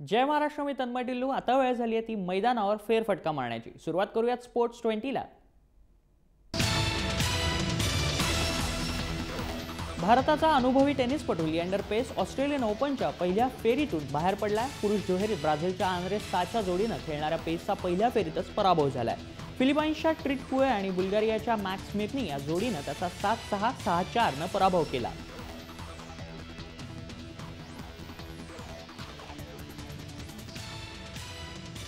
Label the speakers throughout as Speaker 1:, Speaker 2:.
Speaker 1: जय महाराष्ट्र मी तन्मय टिल्लू आता वेळ झाली आहे ती मैदानावर फेरफटका मारण्याची. सुरुवात करूयात स्पोर्ट्स ट्वेंटीला भारताचा अनुभवी टेनिसपटू लिएंडर पेस ऑस्ट्रेलियन ओपनच्या पहिल्या फेरीतून बाहेर पडलाय. पुरुष दुहेरीत ब्राझीलच्या आंद्रे साच्या जोडीनं खेळणाऱ्या पेसचा पहिल्या फेरीतच पराभव झालाय. फिलिपाईन्सच्या ट्रिट कुए आणि बुल्गारियाच्या मॅक्स मिर्नी या जोडीनं त्याचा सात सहा सहा चारनं पराभव केला.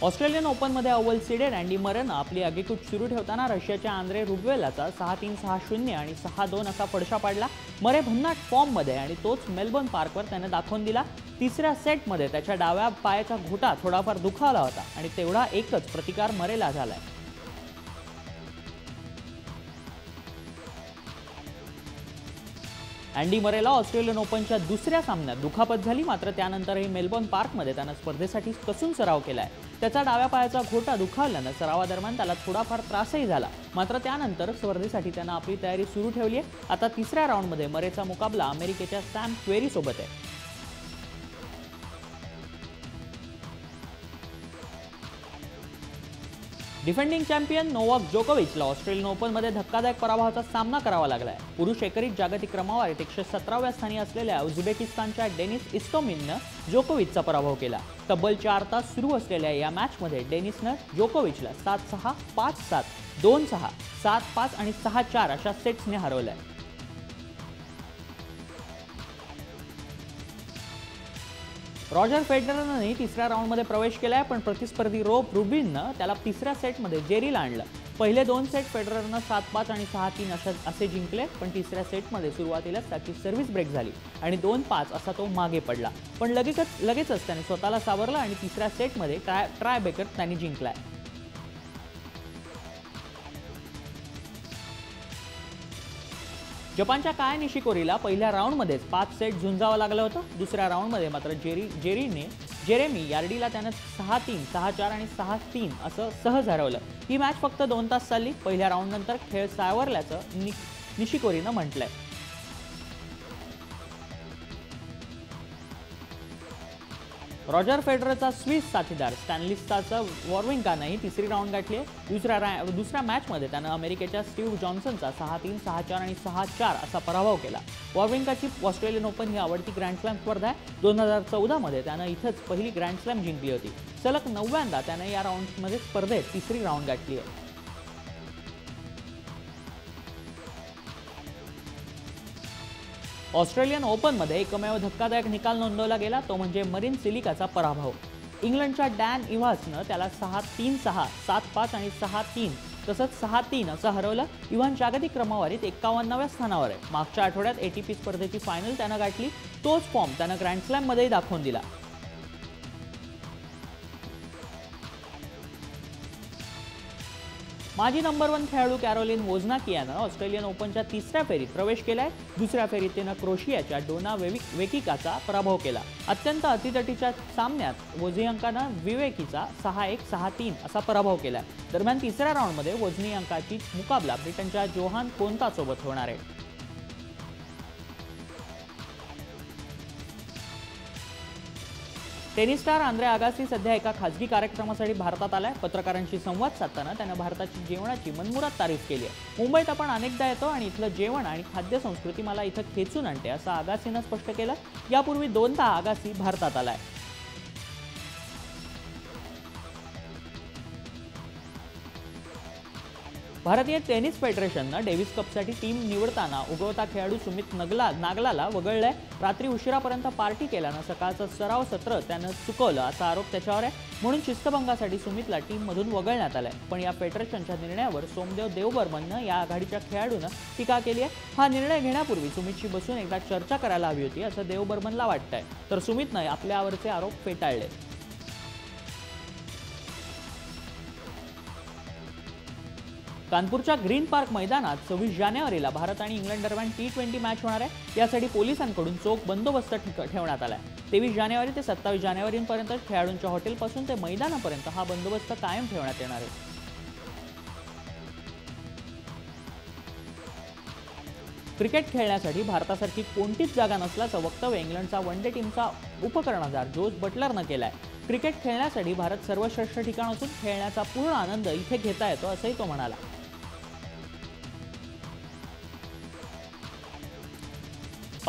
Speaker 1: ऑस्ट्रेलियन ओपनमध्ये अव्वल सीडेड अँडी मरन आपली आगेकूच सुरू ठेवताना रशियाच्या आंद्रे रुग्वेलाचा सहा तीन सहा शून्य आणि सहा दोन असा पडशा पाडला. मरे भन्नाट फॉर्ममध्ये आणि तोच मेलबर्न पार्कवर त्याने दाखवून दिला. तिसऱ्या सेटमध्ये त्याच्या डाव्या पायाचा घोटा थोडाफार दुखावला होता आणि तेवढा एकच प्रतिकार मरेला झालाय. अँडी मरेला ऑस्ट्रेलियन ओपनच्या दुसऱ्या सामन्यात दुखापत झाली मात्र त्यानंतरही मेलबर्न पार्कमध्ये त्यानं स्पर्धेसाठी कसून सराव केला आहे त्याचा डाव्या पायाचा घोटा दुखावल्यानं सरावादरम्यान त्याला थोडाफार त्रासही झाला. मात्र त्यानंतर स्पर्धेसाठी त्यानं आपली तयारी सुरू ठेवली आहे. आता तिसऱ्या राऊंडमध्ये मरेचा मुकाबला अमेरिकेच्या सॅम क्वेरीसोबत आहे. डिफेंडिंग चॅम्पियन नोवाक जोकोविचला ऑस्ट्रेलियन ओपनमध्ये धक्कादायक पराभवाचा सामना करावा लागलाय. पुरुष एकेरीत जागतिक क्रमवारीत एकशे सतराव्या स्थानी असलेल्या उझबेकिस्तानच्या डेनिस इस्टोमिननं जोकोविचचा पराभव केला. तब्बल चार तास सुरू असलेल्या या मॅचमध्ये डेनिसनं जोकोविचला सात सहा पाच सात दोन सहा सात पाच आणि सहा चार अशा सेट्सने हरवलंय. रॉजर फेडररनंही तिसऱ्या राऊंडमध्ये प्रवेश केलाय पण प्रतिस्पर्धी रोप रुबिननं त्याला तिसऱ्या सेटमध्ये जेरीला आणलं. पहिले दोन सेट फेडररनं सात पाच आणि सहा तीन असं असे जिंकले पण तिसऱ्या सेटमध्ये सुरुवातीलाच त्याची सर्व्हिस ब्रेक झाली आणि दोन पाच असा तो मागे पडला. पण लगेचच लगेचच त्याने स्वतःला सावरला आणि तिसऱ्या सेटमध्ये ट्राय ट्राय बेकर त्यांनी जिंकलाय. जपानच्या काय निशिकोरीला पहिल्या राऊंडमध्येच पाच सेट झुंजावं लागलं होतं. दुसऱ्या राऊंडमध्ये मात्र जेरी जेरीने जेरेमी यार्डीला त्यानं सहा तीन सहा चार आणि सहा तीन असं सहज हरवलं. ही मॅच फक्त दोन तास चालली. पहिल्या राऊंडनंतर खेळ सावरल्याचं नि निशिकोरीनं म्हटलंय. रॉजर फेडररचा स्विस साथीदार स्टॅनलिस्टाचं वॉर्विंकानंही तिसरी राऊंड गाठली. आहे दुसऱ्या रा दुसऱ्या मॅचमध्ये त्यानं अमेरिकेच्या स्टीव्ह जॉन्सनचा सहा तीन सहा चार आणि सहा चार असा पराभव केला. वॉर्विंकाची ऑस्ट्रेलियन ओपन ही आवडती ग्रँड स्लॅम स्पर्धा आहे. दोन हजार चौदामध्ये त्यानं इथंच पहिली ग्रँड स्लॅम जिंकली होती. सलग नवव्यांदा त्यानं या राऊंडमध्ये स्पर्धेत तिसरी राऊंड गाठली आहे. ऑस्ट्रेलियन ओपनमध्ये एकमेव धक्कादायक निकाल नोंदवला गेला तो म्हणजे मरीन सिलिकाचा पराभव. इंग्लंडच्या डॅन इव्हासनं त्याला सहा तीन सहा सात पाच आणि सहा तीन तसंच सहा तीन असं हरवलं. इव्हान जागतिक क्रमवारीत एक्कावन्नाव्या स्थानावर आहे. मागच्या आठवड्यात एटीपी स्पर्धेची फायनल त्यानं गाठली. तोच फॉर्म त्यानं ग्रँड स्लॅममध्येही दाखवून दिला. माजी नंबर वन खेळाडू कॅरोलिन वोझनाकी यानं ऑस्ट्रेलियन ओपनच्या तिसऱ्या फेरीत प्रवेश केलाय. दुसऱ्या फेरीत तिनं क्रोशियाच्या डोना वेविक वेकिकाचा पराभव केला. अत्यंत अतितटीच्या सामन्यात वोझियांकानं विवेकीचा सहा एक सहा तीन असा पराभव केला दरम्यान तिसऱ्या राऊंडमध्ये वोझनियांकाची मुकाबला ब्रिटनच्या जोहान कोंतासोबत होणार आहे. टेनिस स्टार आंद्रे आगासी सध्या एका खाजगी कार्यक्रमासाठी भारतात आलाय. पत्रकारांशी संवाद साधताना त्यानं भारताची जेवणाची मनमुरात तारीफ केली आहे. मुंबईत आपण अनेकदा येतो आणि इथलं जेवण आणि खाद्य संस्कृती मला इथं खेचून आणते असं आगासीनं स्पष्ट केलं. यापूर्वी दोनदा आगासी भारतात आलाय. भारतीय टेनिस फेडरेशननं डेव्हिस कपसाठी टीम निवडताना उगवता खेळाडू सुमित नगला नागलाला वगळलंय. रात्री उशिरापर्यंत पार्टी केल्यानं सकाळचं सराव सत्र त्यानं चुकवलं असा आरोप त्याच्यावर आहे. म्हणून शिस्तभंगासाठी सुमितला टीममधून वगळण्यात आलंय. पण या फेडरेशनच्या निर्णयावर सोमदेव देवबर्मननं या आघाडीच्या खेळाडूनं टीका केली आहे. हा निर्णय घेण्यापूर्वी सुमितशी बसून एकदा चर्चा करायला हवी होती असं देवबर्मनला वाटतंय. तर सुमितनं आपल्यावरचे आरोप फेटाळले कानपूरच्या ग्रीन पार्क मैदानात सव्वीस जानेवारीला भारत आणि इंग्लंड दरम्यान टी ट्वेंटी मॅच होणार आहे. यासाठी पोलिसांकडून चोख बंदोबस्त ठेवण्यात आला आहे तेवीस जानेवारी ते सत्तावीस जानेवारीपर्यंत खेळाडूंच्या हॉटेलपासून ते मैदानापर्यंत हा बंदोबस्त कायम ठेवण्यात येणार आहे. क्रिकेट खेळण्यासाठी भारतासारखी कोणतीच जागा नसल्याचं वक्तव्य इंग्लंडचा वन डे टीमचा उपकर्णधार जोस बटलरनं केलंय. क्रिकेट खेळण्यासाठी भारत सर्वश्रेष्ठ ठिकाण असून खेळण्याचा पूर्ण आनंद इथे घेता येतो असंही तो म्हणाला.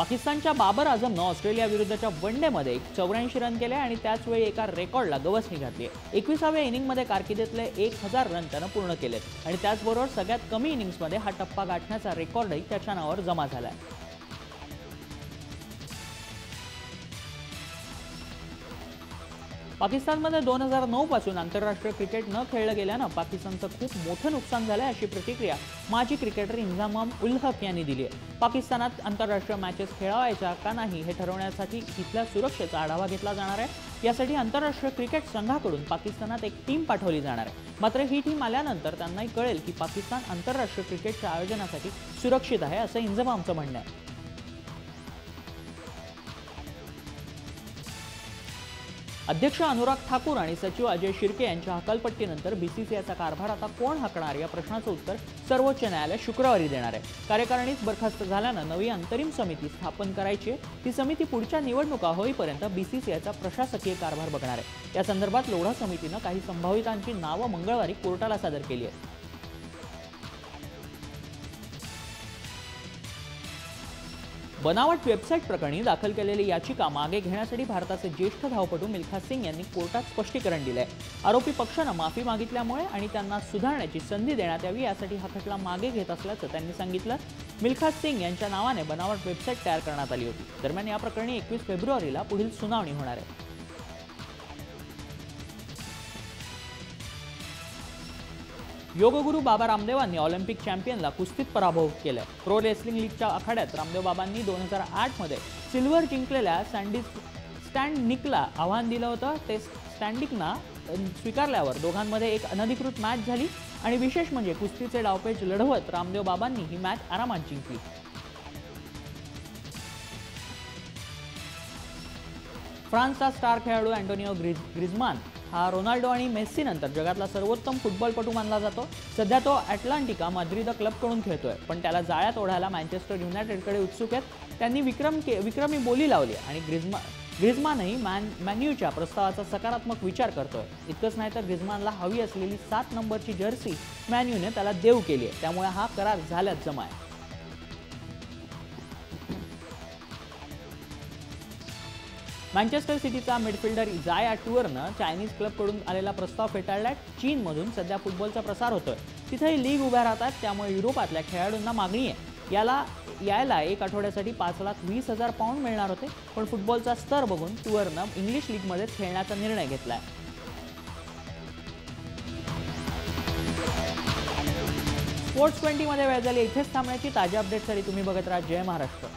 Speaker 1: पाकिस्तानच्या बाबर आझमनं ऑस्ट्रेलियाविरुद्धच्या वन डेमध्ये चौऱ्याऐंशी रन केले आणि त्याचवेळी एका रेकॉर्डला गवसणी घातली. आहे एकविसाव्या इनिंगमध्ये कारकिर्दीतले एक हजार रन त्यानं पूर्ण केलेत. आणि त्याचबरोबर सगळ्यात कमी इनिंग्समध्ये हा टप्पा गाठण्याचा रेकॉर्डही त्याच्या नावावर जमा झाला आहे पाकिस्तानमध्ये दोन हजार नऊ पासून आंतरराष्ट्रीय क्रिकेट न खेळलं गेल्यानं पाकिस्तानचं खूप मोठं नुकसान झालं आहे अशी प्रतिक्रिया माजी क्रिकेटर इंजामाम उल हक यांनी दिली आहे. पाकिस्तानात आंतरराष्ट्रीय मॅचेस खेळावायच्या का नाही हे ठरवण्यासाठी तिथल्या सुरक्षेचा आढावा घेतला जाणार आहे. यासाठी आंतरराष्ट्रीय क्रिकेट संघाकडून पाकिस्तानात एक टीम पाठवली जाणार आहे. मात्र ही टीम आल्यानंतर त्यांनाही कळेल की पाकिस्तान आंतरराष्ट्रीय क्रिकेटच्या आयोजनासाठी सुरक्षित आहे असं इंजमामचं म्हणणं आहे. अध्यक्ष अनुराग ठाकूर आणि सचिव अजय शिर्के यांच्या हकालपट्टीनंतर बीसीसीआयचा कारभार आता कोण हाकणार? या प्रश्नाचं उत्तर सर्वोच्च न्यायालय शुक्रवारी देणार आहे. कार्यकारिणीत बरखास्त झाल्यानं नवी अंतरिम समिती स्थापन करायची आहे. ती समिती पुढच्या निवडणुका होईपर्यंत बीसीसीआयचा प्रशासकीय कारभार बघणार आहे. या संदर्भात लोढा समितीनं काही संभावितांची नावं मंगळवारी कोर्टाला सादर केली आहेत. बनावट वेबसाईट प्रकरणी दाखल केलेली याचिका मागे घेण्यासाठी भारताचे ज्येष्ठ धावपटू मिल्खा सिंग यांनी कोर्टात स्पष्टीकरण दिलंय. आरोपी पक्षानं माफी मागितल्यामुळे आणि त्यांना सुधारण्याची संधी देण्यात यावी यासाठी हा खटला मागे घेत असल्याचं त्यांनी सांगितलं. मिल्खा सिंग यांच्या नावाने बनावट वेबसाईट तयार करण्यात आली होती. दरम्यान या प्रकरणी एकवीस फेब्रुवारीला पुढील सुनावणी होणार आहे. योगगुरू बाबा रामदेवांनी ऑलिम्पिक चॅम्पियनला कुस्तीत पराभव केलं प्रो रेसलिंग लीगच्या आखाड्यात रामदेव बाबांनी दोन हजार आठमध्ये सिल्वर जिंकलेल्या सँडी स्टँड निकला आव्हान दिलं होतं. ते स्टँडिकना स्वीकारल्यावर दोघांमध्ये एक अनधिकृत मॅच झाली आणि विशेष म्हणजे कुस्तीचे डावपेच लढवत रामदेव बाबांनी ही मॅच आरामात जिंकली. फ्रान्सचा स्टार खेळाडू अँटोनिओ ग्रिज ग्रिजमान हा रोनाल्डो आणि मेस्सी नंतर जगातला सर्वोत्तम फुटबॉलपटू मानला जातो. सध्या तो अटलांटिका माद्रिद क्लबकडून खेळतोय. पण त्याला जाळ्यात ओढायला मँचेस्टर युनायटेडकडे उत्सुक आहेत. त्यांनी विक्रम के विक्रमी बोली लावली आणि ग्रिझमा ग्रिझमानही मॅन मॅन्यूच्या प्रस्तावाचा सकारात्मक विचार करतोय. इतकंच नाही तर ग्रिझमानला हवी असलेली सात नंबरची जर्सी मॅन्यूने त्याला देऊ केली आहे. त्यामुळे हा करार झाल्यात जमा आहे. मँचेस्टर सिटीचा मिडफिल्डर इजाया टूअरनं चायनीज क्लबकडून आलेला प्रस्ताव फेटाळलाय चीनमधून सध्या फुटबॉलचा प्रसार होतोय. तिथेही लीग उभ्या राहतात त्यामुळे युरोपातल्या खेळाडूंना मागणी आहे. याला यायला एक आठवड्यासाठी पाच लाख वीस हजार पाऊंड मिळणार होते पण फुटबॉलचा स्तर बघून टूअरनं इंग्लिश लीगमध्येच खेळण्याचा निर्णय घेतलाय. स्पोर्ट्स ट्वेंटीमध्ये वेळ झाली. इथेच थांबण्याची ताज्या अपडेटसाठी तुम्ही बघत राहा. जय महाराष्ट्र.